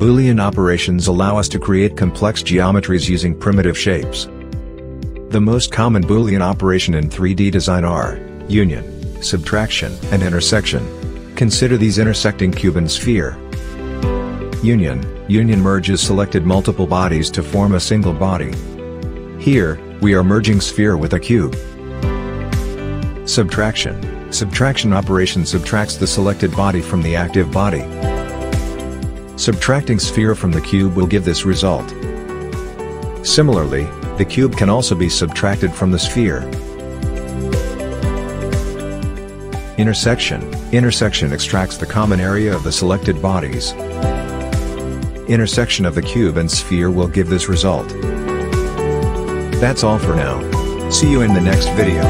Boolean operations allow us to create complex geometries using primitive shapes. The most common Boolean operation in 3D design are union, subtraction, and intersection. Consider these intersecting cube and sphere. Union, union merges selected multiple bodies to form a single body. Here, we are merging sphere with a cube. Subtraction, subtraction operation subtracts the selected body from the active body. Subtracting sphere from the cube will give this result. Similarly, the cube can also be subtracted from the sphere. Intersection, intersection extracts the common area of the selected bodies. Intersection of the cube and sphere will give this result. That's all for now. See you in the next video.